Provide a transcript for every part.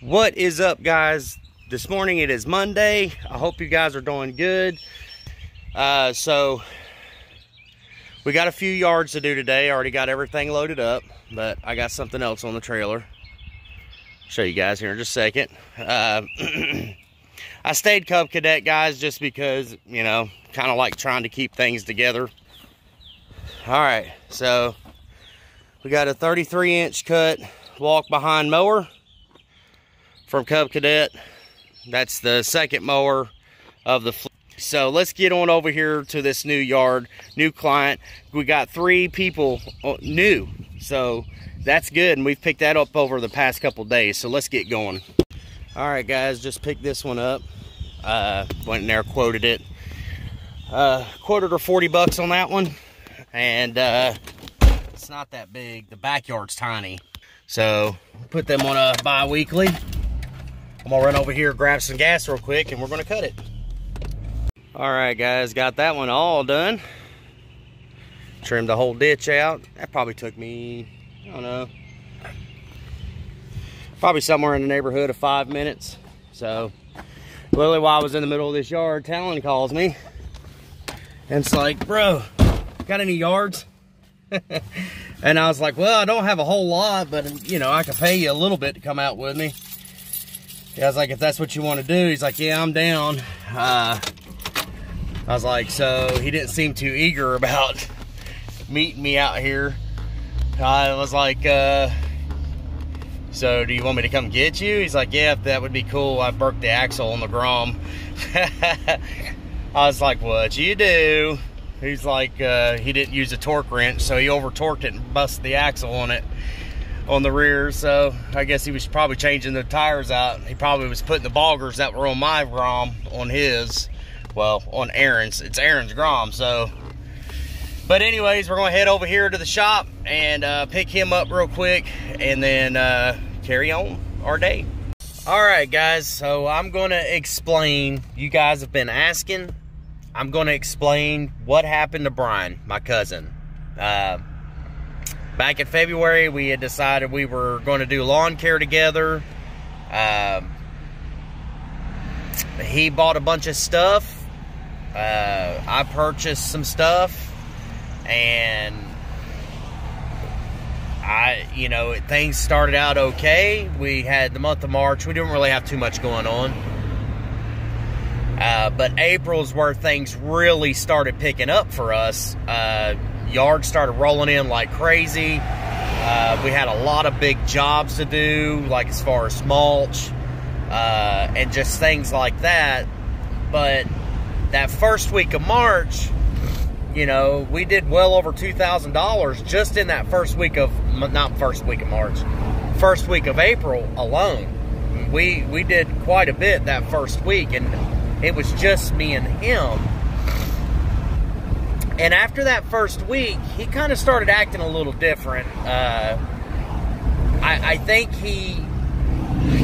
What is up, guys? This morning it is Monday. I hope you guys are doing good. Uh, so, we got a few yards to do today. I already got everything loaded up, but I got something else on the trailer. Show you guys here in just a second. Uh, I stayed Cub Cadet, guys, just because, you know, kind of like trying to keep things together. All right, so we got a 33 inch cut walk behind mower from Cub Cadet. That's the second mower of the. So let's get on over here to this new yard, new client. We got three people uh, new, so that's good. And we've picked that up over the past couple days. So let's get going. All right, guys, just picked this one up. Uh, went in there, quoted it. Uh, quoted her 40 bucks on that one. And uh, it's not that big. The backyard's tiny. So put them on a bi-weekly. I'm gonna run over here, grab some gas real quick, and we're gonna cut it. All right, guys, got that one all done. Trimmed the whole ditch out. That probably took me, I don't know, probably somewhere in the neighborhood of five minutes. So, literally while I was in the middle of this yard, Talon calls me. And it's like, bro, got any yards? and I was like, well, I don't have a whole lot, but, you know, I can pay you a little bit to come out with me. I was like, if that's what you want to do, he's like, yeah, I'm down. Uh, I was like, so he didn't seem too eager about meeting me out here. I was like, uh, so do you want me to come get you? He's like, yeah, that would be cool. I broke the axle on the Grom. I was like, what you do? He's like, uh, he didn't use a torque wrench, so he over torqued it and busted the axle on it on the rear. So I guess he was probably changing the tires out. He probably was putting the boggers that were on my Grom on his. Well, on Aaron's. It's Aaron's Grom. So, but anyways, we're gonna head over here to the shop and uh, pick him up real quick, and then uh, carry on our day. All right, guys. So I'm gonna explain. You guys have been asking. I'm gonna explain what happened to Brian, my cousin. Uh, back in February, we had decided we were going to do lawn care together. Um, he bought a bunch of stuff. Uh, I purchased some stuff, and I, you know, things started out okay. We had the month of March. We didn't really have too much going on. Uh, but April's where things really started picking up for us. Uh, yards started rolling in like crazy. Uh, we had a lot of big jobs to do, like as far as mulch uh, and just things like that. But that first week of March, you know, we did well over two thousand dollars just in that first week of not first week of March, first week of April alone. We we did quite a bit that first week, and it was just me and him and after that first week, he kind of started acting a little different. Uh, I, I, think he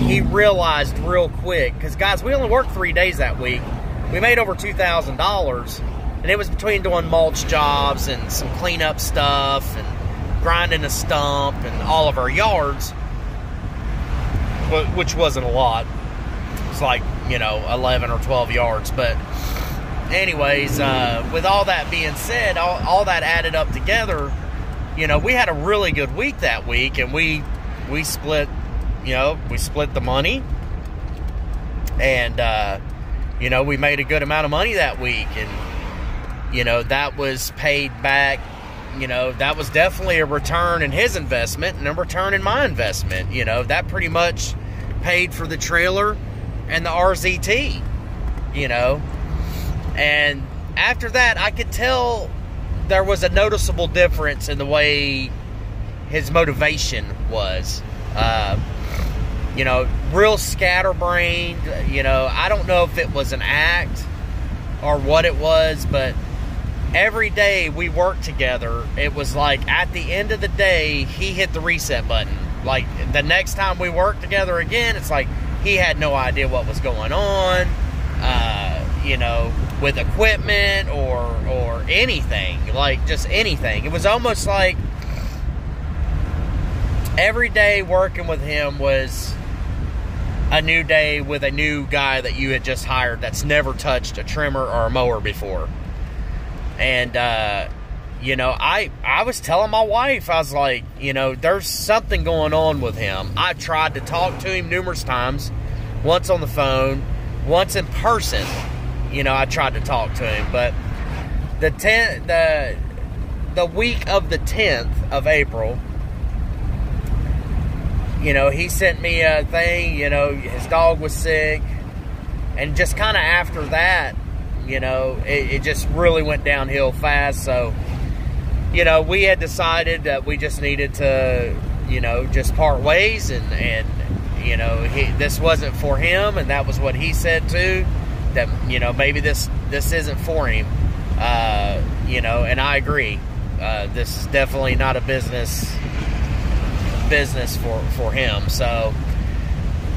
he realized real quick because guys, we only worked three days that week. We made over two thousand dollars, and it was between doing mulch jobs and some cleanup stuff and grinding a stump and all of our yards, which wasn't a lot. It's like you know eleven or twelve yards, but anyways, uh, with all that being said, all, all, that added up together, you know, we had a really good week that week, and we we split, you know, we split the money, and uh, you know, we made a good amount of money that week, and you know, that was paid back. You know, that was definitely a return in his investment and a return in my investment. You know, that pretty much paid for the trailer and the RZT. You know, and after that, I could tell there was a noticeable difference in the way his motivation was. Uh, you know, real scatterbrained. You know, I don't know if it was an act or what it was, but every day we worked together, it was like at the end of the day, he hit the reset button. Like the next time we worked together again, it's like he had no idea what was going on. Uh, you know, with equipment or or anything, like just anything. It was almost like every day working with him was a new day with a new guy that you had just hired that's never touched a trimmer or a mower before. And uh, you know, I I was telling my wife, I was like, you know, there's something going on with him. I tried to talk to him numerous times, once on the phone, once in person. You know, I tried to talk to him, but the ten the the week of the tenth of April, you know, he sent me a thing. You know, his dog was sick, and just kind of after that, you know, it, it just really went downhill fast. So you know, we had decided that we just needed to, you know, just part ways, and and you know, he, this wasn't for him, and that was what he said too. That you know, maybe this this isn't for him. Uh, you know, and I agree. Uh, this is definitely not a business business for for him. So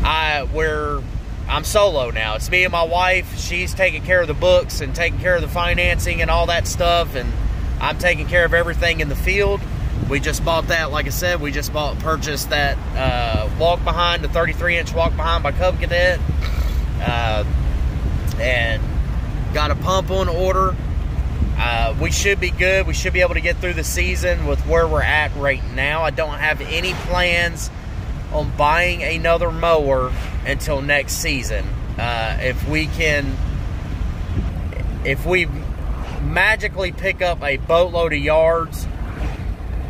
I we're I'm solo now. It's me and my wife. She's taking care of the books and taking care of the financing and all that stuff, and I'm taking care of everything in the field. We just bought that, like I said, we just bought, purchased that uh, walk behind, the 33 inch walk behind by Cub Cadet, uh, got a pump on order. Uh, we should be good. We should be able to get through the season with where we're at right now. I don't have any plans on buying another mower until next season. Uh, if we can, if we magically pick up a boatload of yards,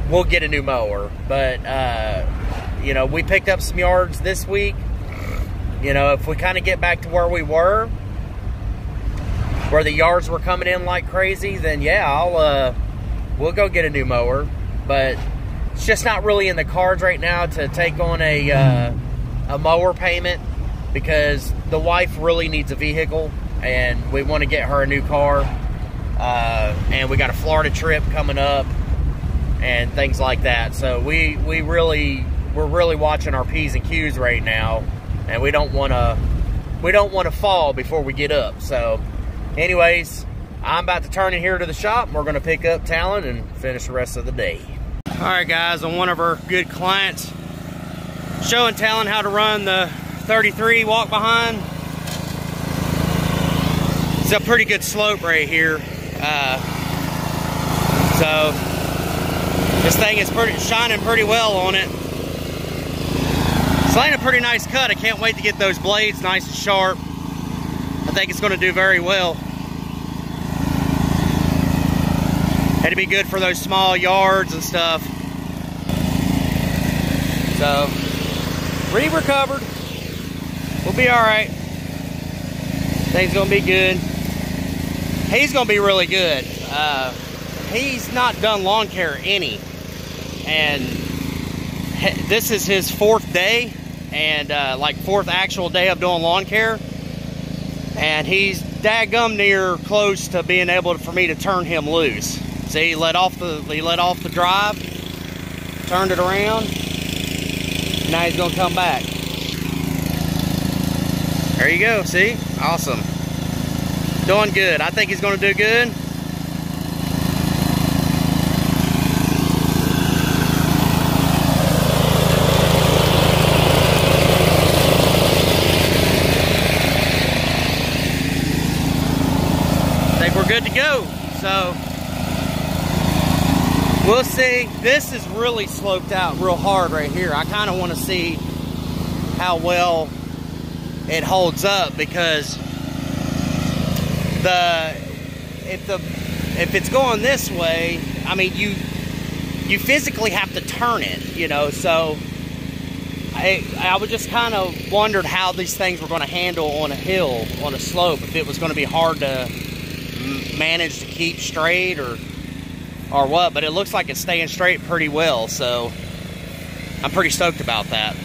we'll get a new mower. But, uh, you know, we picked up some yards this week. You know, if we kind of get back to where we were, where the yards were coming in like crazy, then yeah, I'll, uh, we'll go get a new mower. But it's just not really in the cards right now to take on a, uh, a mower payment because the wife really needs a vehicle and we want to get her a new car uh, and we got a Florida trip coming up and things like that. So we we really we're really watching our p's and q's right now, and we don't want to we don't want to fall before we get up. So, anyways, I'm about to turn in here to the shop. We're to pick up Talon and finish the rest of the day. All right, guys, on one of our good clients, showing Talon how to run the 33 walk behind. It's a pretty good slope right here. Uh, so this thing is pretty shining pretty well on it. It's laying a pretty nice cut. I can't wait to get those blades nice and sharp. I think it's going to do very well. It'd be good for those small yards and stuff. So, re-recovered. We'll be all right. Things gonna be good he's to be really good. Uh, he's not done lawn care any, and this is his fourth day, and uh, like fourth actual day of doing lawn care, and he's daggum near close to being able to, for me to turn him loose. See, he let off the he let off the drive, turned it around. Now he's gonna come back. There you go. See, awesome. Doing good. I think he's to do good. Think we're good to go. So we'll see. This is really sloped out real hard right here. I kind of want to see how well it holds up because the if the if it's going this way, I mean you you physically have to turn it, you know. So I I was just kind of wondered how these things were going to handle on a hill, on a slope, if it was going to be hard to manage to keep straight or or what. But it looks like it's staying straight pretty well, so I'm pretty stoked about that.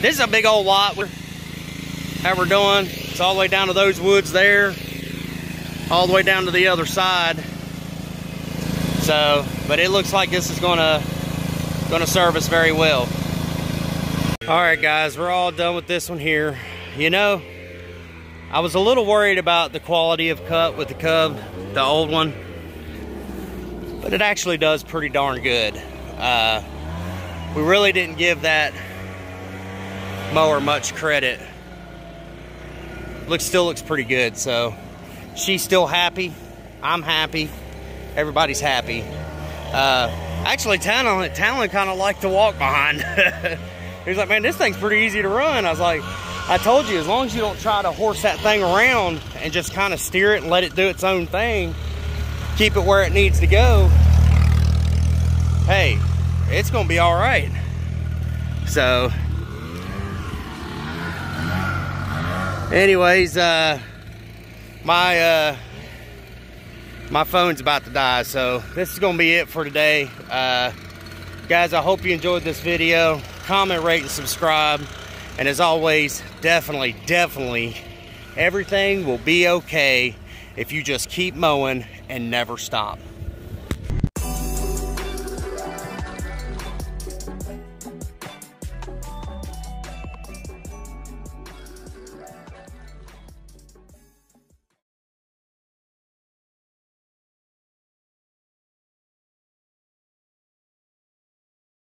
This is a big old lot that we're doing. It's all the way down to those woods there all the way down to the other side. So, but it looks like this is gonna gonna serve us very well. All right, guys, we're all done with this one here. You know, I was a little worried about the quality of cut with the Cub, the old one, but it actually does pretty darn good. Uh, we really didn't give that mower much credit. Looks still looks pretty good, so she's still happy. I'm happy. Everybody's happy. Uh, actually, Talon, Talon kind of liked to walk behind. he was like, man, this thing's pretty easy to run. I was like, I told you, as long as you don't try to horse that thing around and just kind of steer it and let it do its own thing, keep it where it needs to go, hey, it's gonna be all right. So, anyways, uh, my, uh, my phone's about to die, so this is gonna be it for today. Uh, guys, I hope you enjoyed this video. Comment, rate, and subscribe. And as always, definitely, definitely, everything will be okay if you just keep mowing and never stop.